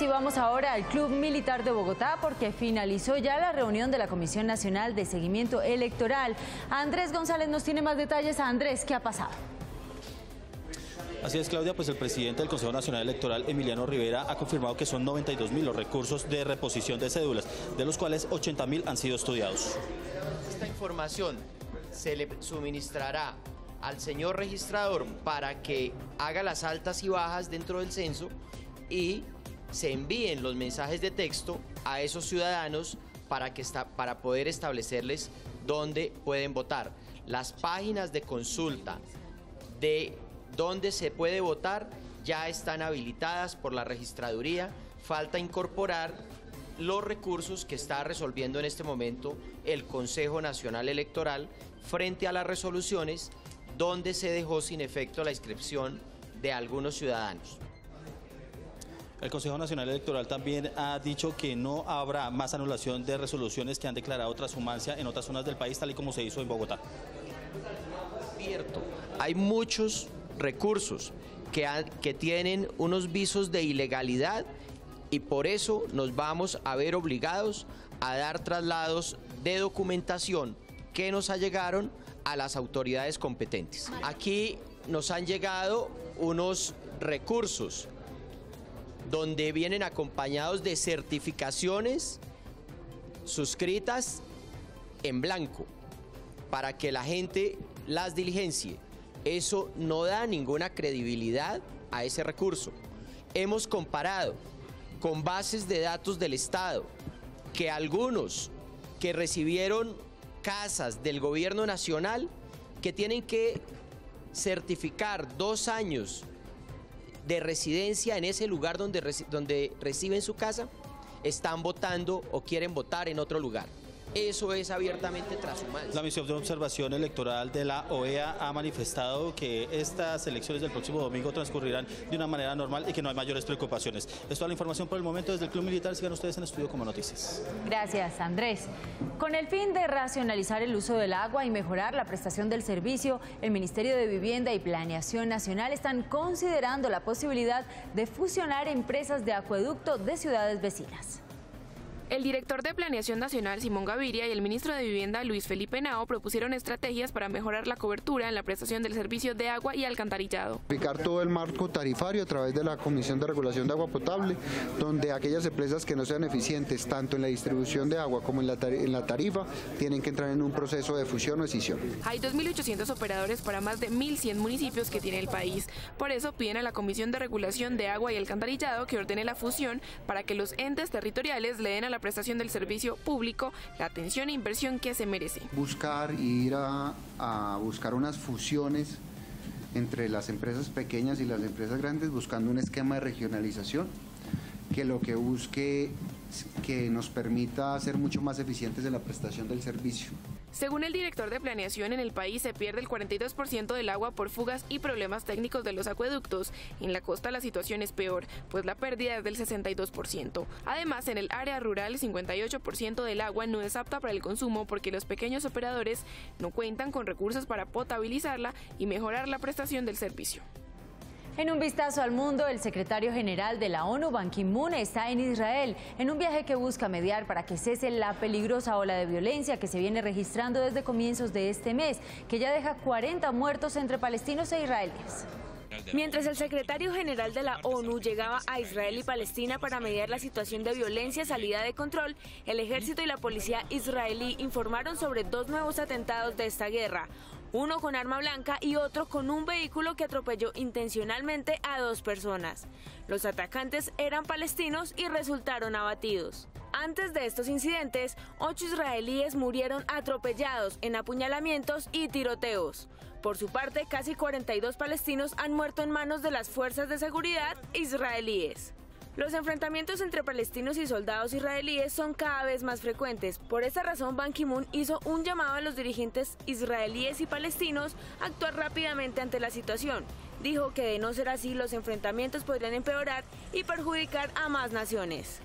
Y vamos ahora al Club Militar de Bogotá porque finalizó ya la reunión de la Comisión Nacional de Seguimiento Electoral. Andrés González nos tiene más detalles. Andrés, ¿qué ha pasado? Así es, Claudia, pues el presidente del Consejo Nacional Electoral, Emiliano Rivera, ha confirmado que son 92 mil los recursos de reposición de cédulas, de los cuales 80 mil han sido estudiados. Esta información se le suministrará al señor registrador para que haga las altas y bajas dentro del censo y se envíen los mensajes de texto a esos ciudadanos para, que para poder establecerles dónde pueden votar. Las páginas de consulta de dónde se puede votar ya están habilitadas por la registraduría. Falta incorporar los recursos que está resolviendo en este momento el Consejo Nacional Electoral frente a las resoluciones donde se dejó sin efecto la inscripción de algunos ciudadanos. El Consejo Nacional Electoral también ha dicho que no habrá más anulación de resoluciones que han declarado transhumancia en otras zonas del país, tal y como se hizo en Bogotá. Cierto, hay muchos recursos que, que tienen unos visos de ilegalidad y por eso nos vamos a ver obligados a dar traslados de documentación que nos llegaron a las autoridades competentes. Aquí nos han llegado unos recursos donde vienen acompañados de certificaciones suscritas en blanco para que la gente las diligencie. Eso no da ninguna credibilidad a ese recurso. Hemos comparado con bases de datos del Estado que algunos que recibieron casas del gobierno nacional que tienen que certificar dos años de residencia en ese lugar donde, donde reciben su casa, están votando o quieren votar en otro lugar. Eso es abiertamente transhumancia. La misión de observación electoral de la OEA ha manifestado que estas elecciones del próximo domingo transcurrirán de una manera normal y que no hay mayores preocupaciones. Es toda la información por el momento desde el Club Militar. Sigan ustedes en Estudio como Noticias. Gracias, Andrés. Con el fin de racionalizar el uso del agua y mejorar la prestación del servicio, el Ministerio de Vivienda y Planeación Nacional están considerando la posibilidad de fusionar empresas de acueducto de ciudades vecinas. El director de Planeación Nacional, Simón Gaviria, y el ministro de Vivienda, Luis Felipe Nao, propusieron estrategias para mejorar la cobertura en la prestación del servicio de agua y alcantarillado. Aplicar todo el marco tarifario a través de la Comisión de Regulación de Agua Potable, donde aquellas empresas que no sean eficientes tanto en la distribución de agua como en la, en la tarifa tienen que entrar en un proceso de fusión o escisión. Hay 2.800 operadores para más de 1.100 municipios que tiene el país. Por eso piden a la Comisión de Regulación de Agua y Alcantarillado que ordene la fusión para que los entes territoriales le den a prestación del servicio público la atención e inversión que se merece. Buscar ir a buscar unas fusiones entre las empresas pequeñas y las empresas grandes buscando un esquema de regionalización que lo que busque que nos permita ser mucho más eficientes en la prestación del servicio. Según el director de planeación, en el país se pierde el 42% del agua por fugas y problemas técnicos de los acueductos. En la costa la situación es peor, pues la pérdida es del 62%. Además, en el área rural, el 58% del agua no es apta para el consumo porque los pequeños operadores no cuentan con recursos para potabilizarla y mejorar la prestación del servicio. En un vistazo al mundo, el secretario general de la ONU, Ban Ki-moon, está en Israel en un viaje que busca mediar para que cese la peligrosa ola de violencia que se viene registrando desde comienzos de este mes, que ya deja 40 muertos entre palestinos e israelíes. Mientras el secretario general de la ONU llegaba a Israel y Palestina para mediar la situación de violencia salida de control, el ejército y la policía israelí informaron sobre dos nuevos atentados de esta guerra uno con arma blanca y otro con un vehículo que atropelló intencionalmente a dos personas. Los atacantes eran palestinos y resultaron abatidos. Antes de estos incidentes, ocho israelíes murieron atropellados en apuñalamientos y tiroteos. Por su parte, casi 42 palestinos han muerto en manos de las fuerzas de seguridad israelíes. Los enfrentamientos entre palestinos y soldados israelíes son cada vez más frecuentes. Por esta razón, Ban Ki-moon hizo un llamado a los dirigentes israelíes y palestinos a actuar rápidamente ante la situación. Dijo que de no ser así, los enfrentamientos podrían empeorar y perjudicar a más naciones.